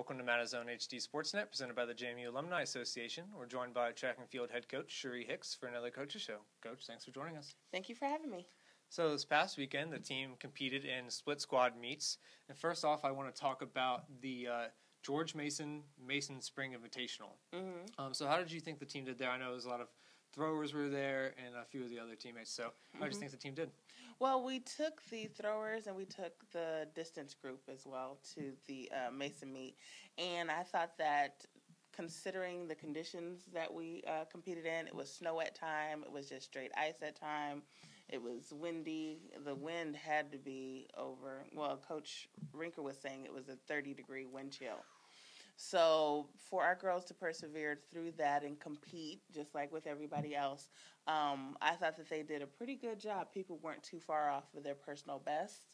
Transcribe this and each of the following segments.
Welcome to MadiZONE HD Sportsnet, presented by the JMU Alumni Association. We're joined by track and field head coach Chereé Hicks for another Coaches Show. Coach, thanks for joining us. Thank you for having me. So, this past weekend, the team competed in split squad meets. And first off, I want to talk about the uh, George Mason Mason Spring Invitational. Mm-hmm. Um, so, how did you think the team did there? I know there was a lot of throwers were there and a few of the other teammates. So, how did you think the team did? Well, we took the throwers and we took the distance group as well to the uh, Mason meet, and I thought that considering the conditions that we uh, competed in, it was snow at time, it was just straight ice at time, it was windy. The wind had to be over. Well, Coach Rinker was saying it was a 30 degree wind chill. So for our girls to persevere through that and compete, just like with everybody else, um, I thought that they did a pretty good job. People weren't too far off of their personal best.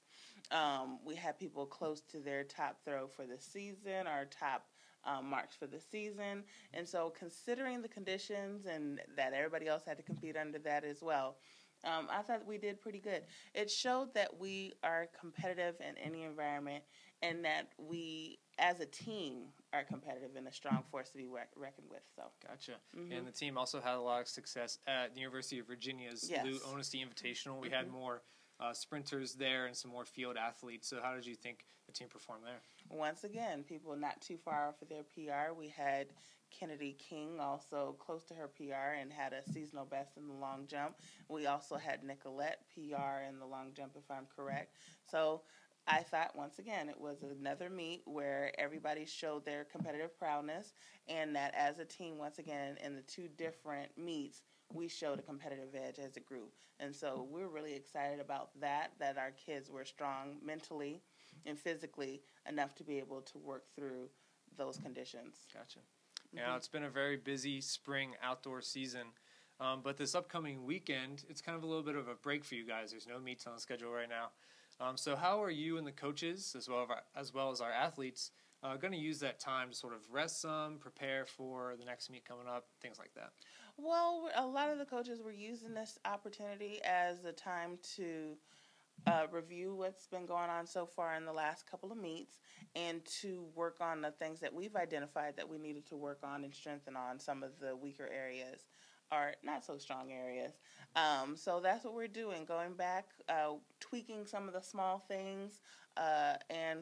Um, we had people close to their top throw for the season, our top um, marks for the season. And so, considering the conditions and that everybody else had to compete under that as well, um, I thought we did pretty good. It showed that we are competitive in any environment and that we, as a team, are competitive and a strong force to be reckoned with. So, gotcha. Mm-hmm. And the team also had a lot of success at the University of Virginia's yes. Lou Onesty Invitational. We mm-hmm. had more uh, sprinters there and some more field athletes. So, how did you think the team performed there? Once again, people not too far off of their PR. We had Kennedy King also close to her PR and had a seasonal best in the long jump. We also had Nicolette PR in the long jump, if I'm correct. So, I thought once again it was another meet where everybody showed their competitive prowess, and that as a team, once again, in the two different meets, we showed a competitive edge as a group. And so we're really excited about that, that our kids were strong mentally and physically enough to be able to work through those conditions. Gotcha. Mm-hmm. Yeah, it's been a very busy spring outdoor season. Um, but this upcoming weekend, it's kind of a little bit of a break for you guys. There's no meets on the schedule right now. Um, so, how are you and the coaches, as well as our, as, well as our athletes, uh, going to use that time to sort of rest some, prepare for the next meet coming up, things like that? Well, a lot of the coaches were using this opportunity as a time to uh, review what's been going on so far in the last couple of meets and to work on the things that we've identified that we needed to work on and strengthen on some of the weaker areas or not so strong areas. Um, so that's what we're doing, going back, uh, tweaking some of the small things, uh, and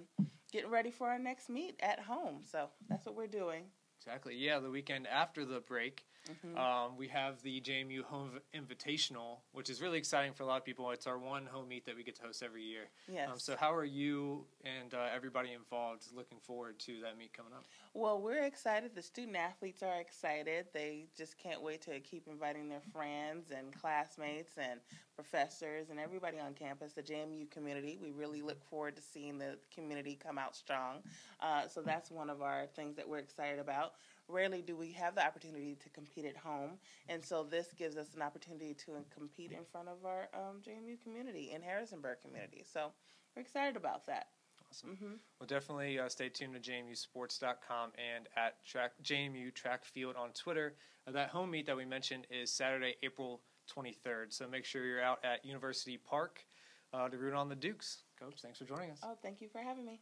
getting ready for our next meet at home. So that's what we're doing. Exactly. Yeah, the weekend after the break, mm-hmm. um, we have the JMU Home Invitational, which is really exciting for a lot of people. It's our one home meet that we get to host every year. Yes. Um, so, how are you and uh, everybody involved looking forward to that meet coming up? Well, we're excited. The student athletes are excited. They just can't wait to keep inviting their friends and classmates and professors and everybody on campus, the JMU community. We really look forward to seeing the community come out strong. Uh, so, that's one of our things that we're excited about rarely do we have the opportunity to compete at home, and so this gives us an opportunity to compete in front of our um, JMU community and Harrisonburg community. So we're excited about that. Awesome. Mm-hmm. Well, definitely uh, stay tuned to JMUSports.com and at track, JMU Track Field on Twitter. Uh, that home meet that we mentioned is Saturday, April 23rd. So make sure you're out at University Park uh, to root on the Dukes. Coach, thanks for joining us. Oh, thank you for having me.